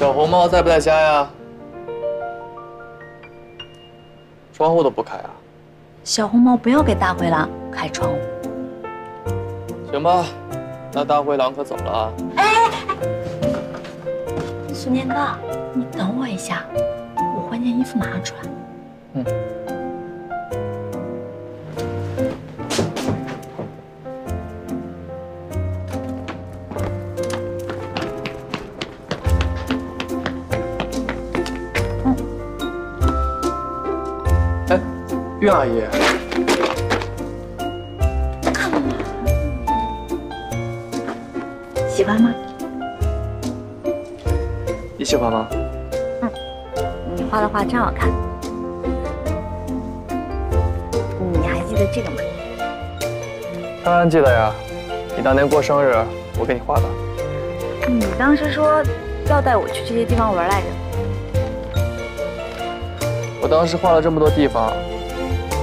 小红帽在不在家呀？窗户都不开啊？小红帽不要给大灰狼开窗户。行吧，那大灰狼可走了啊！哎。苏念哥，你等我一下，我换件衣服马上出来。嗯。岳阿姨，喜欢吗？你喜欢吗？你画的画真好看。你还记得这个吗？当然记得呀，你当年过生日我给你画的。你当时说要带我去这些地方玩来着。我当时画了这么多地方，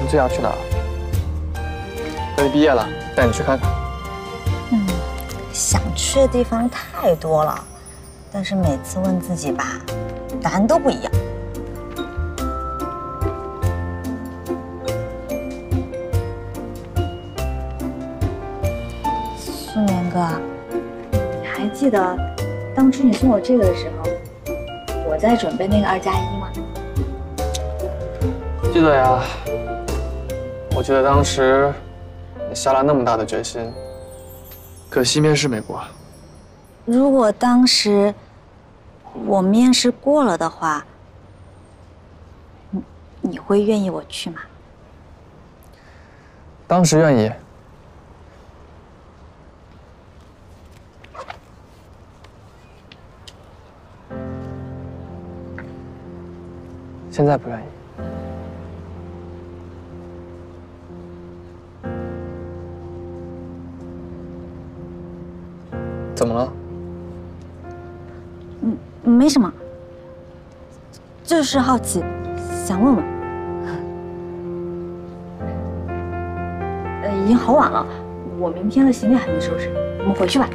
你最想去哪儿？等你毕业了，带你去看看。嗯，想去的地方太多了，但是每次问自己吧，答案都不一样。苏年哥，你还记得当初你送我这个的时候，我在准备那个二加一吗？记得呀，我记得当时你下了那么大的决心，可惜面试没过。如果当时我面试过了的话，你你会愿意我去吗？当时愿意，现在不愿意。没什么，就是好奇，想问问。呃，已经好晚了，我明天的行李还没收拾，我们回去吧。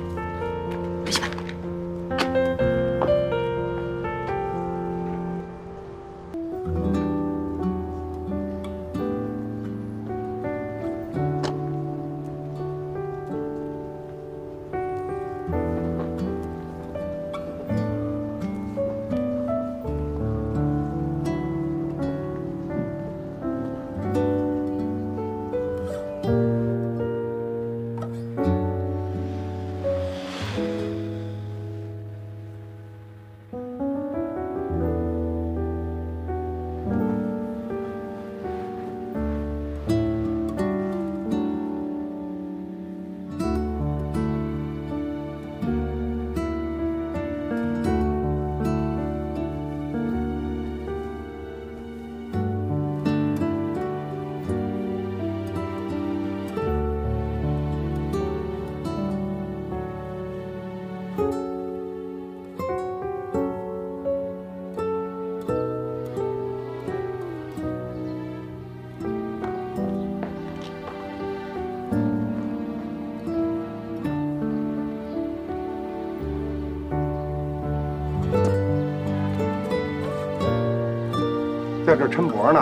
在这抻脖呢。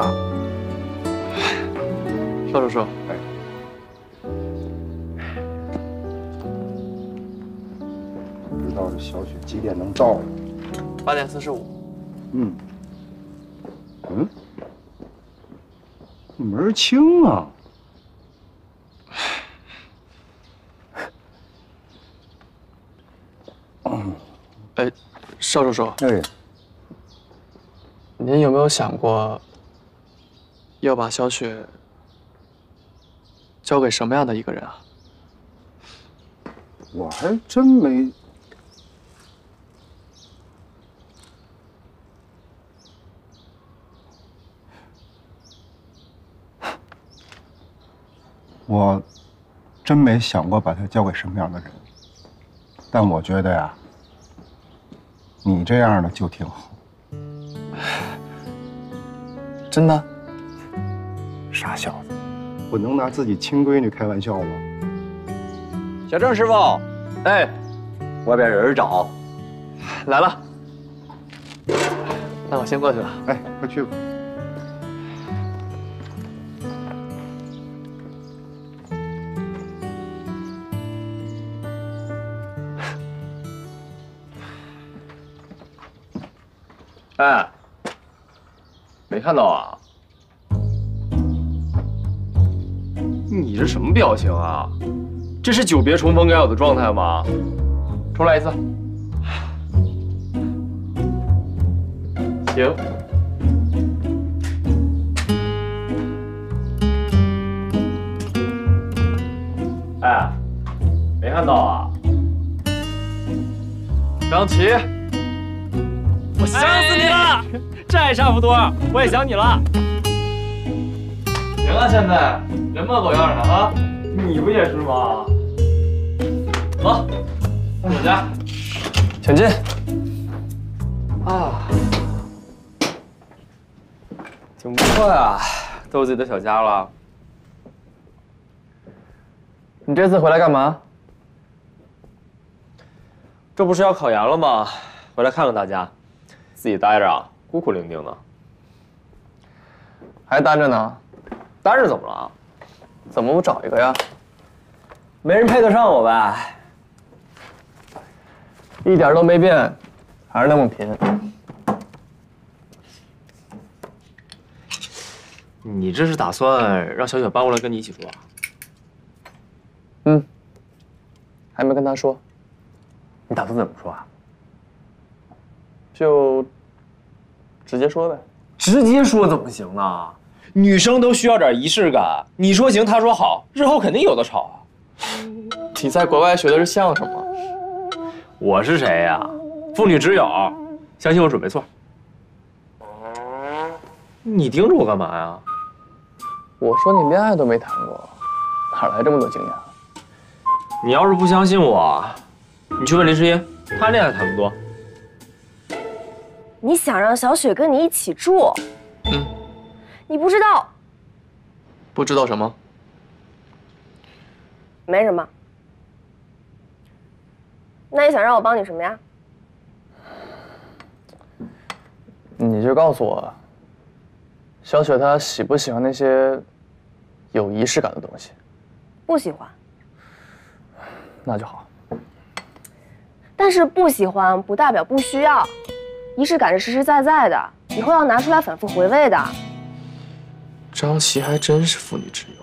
邵叔叔，不知道这小雪几点能到？八点四十五。嗯，嗯，门儿清啊。哎，邵叔叔，哎，您有没有想过，要把小雪交给什么样的一个人啊？我还真没。我真没想过把她交给什么样的人，但我觉得呀，你这样的就挺好。真的？傻小子，我能拿自己亲闺女开玩笑吗？小郑师傅，哎，外边有人找。来了。那我先过去了。哎，快去吧。哎，没看到啊？你这什么表情啊？这是久别重逢该有的状态吗？重来一次。行。哎，没看到啊？张琪，我想死你了！这还差不多，我也想你了。行啊，现在人模狗样的啊！你不也是吗？走，我家。请进。啊，挺不错呀，都有自己的小家了。你这次回来干嘛？这不是要考研了吗？回来看看大家，自己待着啊，孤苦伶仃的。还单着呢？单着怎么了？怎么不找一个呀？没人配得上我呗。一点都没变，还是那么贫。你这是打算让小雪搬过来跟你一起住啊？嗯，还没跟她说，你打算怎么说啊？就直接说呗。直接说怎么行呢？女生都需要点仪式感。你说行，他说好，日后肯定有的吵啊。你在国外学的是相声吗？我是谁呀？妇女之友，相信我准没错。你盯着我干嘛呀？我说你恋爱都没谈过，哪来这么多经验？你要是不相信我，你去问林诗音，她恋爱谈不多。你想让小雪跟你一起住？嗯，你不知道？不知道什么？没什么。那你想让我帮你什么呀？你就告诉我，小雪她喜不喜欢那些有仪式感的东西？不喜欢。那就好。但是不喜欢不代表不需要，仪式感是实实在在的，以后要拿出来反复回味的。张琪还真是妇女之友。